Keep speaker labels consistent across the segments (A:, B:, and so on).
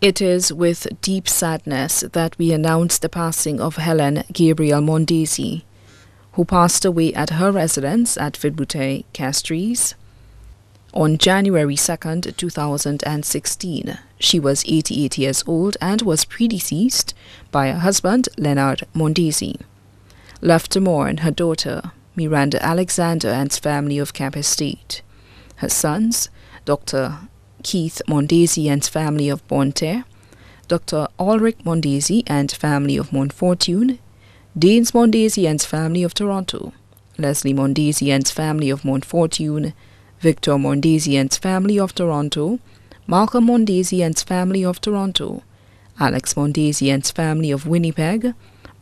A: It is with deep sadness that we announce the passing of Helen Gabriel Mondesir, who passed away at her residence at Vide Bouteille Castries on January 2nd, 2016. She was 88 years old and was predeceased by her husband, Leonard Mondesir. Left to mourn her daughter, Miranda Alexander and family of Cap Estate. Her sons, Dr. Keith Mondesir and family of Bonterre, Dr. Ulrich Mondesir and family of Morne Fortune, Danes Mondesir and family of Toronto, Leslie Mondesir and family of Morne Fortune, Victor Mondesir and family of Toronto, Malcolm Mondesir and family of Toronto, Alex Mondesir and family of Winnipeg,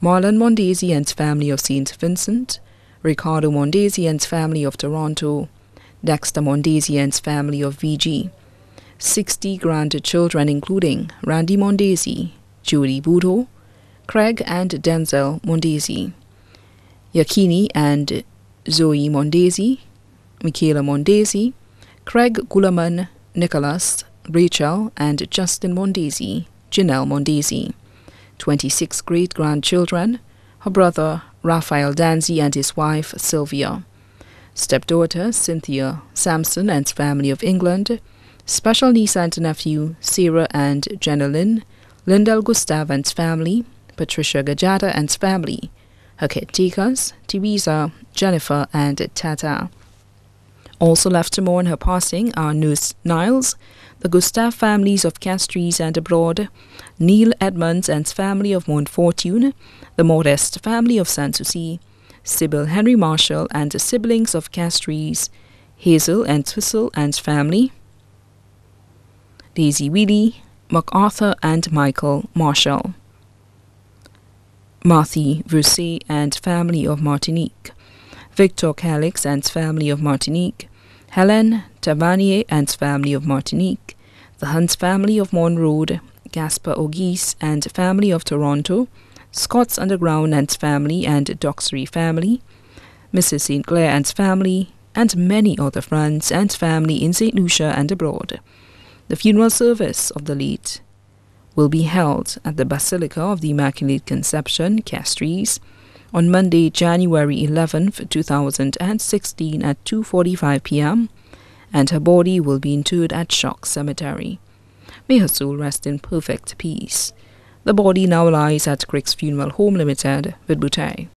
A: Marlon Mondesir and family of St. Vincent, Ricardo Mondesir and family of Toronto, Dexter Mondesir and family of VG, 60 grandchildren including Randy Mondesir, Judy Budo, Craig and Denzel Mondesir, Yakini and Zoe Mondesir, Michaela Mondesir, Craig Gulaman, Nicholas, Rachel, and Justin Mondesir, Janelle Mondesir, 26 great grandchildren, her brother Raphael Danzi and his wife Sylvia, stepdaughter Cynthia Sampson and family of England, special niece and nephew Sarah and Jenna Lynn, Lindell Gustav and family, Patricia Gajada and family, her caretakers, Teresa, Jennifer, and Tata. Also left to mourn her passing are Nurse Niles, the Gustav families of Castries and abroad, Neil Edmonds and family of Morne Fortune, the Modest family of Sanssouci, Sybil Henry Marshall and the siblings of Castries, Hazel and Twistle and family, Daisy Willie, MacArthur and Michael Marshall. Marthy Versailles and family of Martinique, Victor Calix and family of Martinique, Helen Tavernier and family of Martinique, the Hunt family of Monroe, Gaspar Auguste and family of Toronto, Scott's Underground and family and Doxery family, Mrs. St. Clair and family, and many other friends and family in St. Lucia and abroad. The funeral service of the late will be held at the Basilica of the Immaculate Conception, Castries, on Monday, January 11th, 2016 at 2:45 p.m., and her body will be interred at Choc Cemetery. May her soul rest in perfect peace. The body now lies at Crick's Funeral Home Limited, Vide Bouteille.